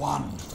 one.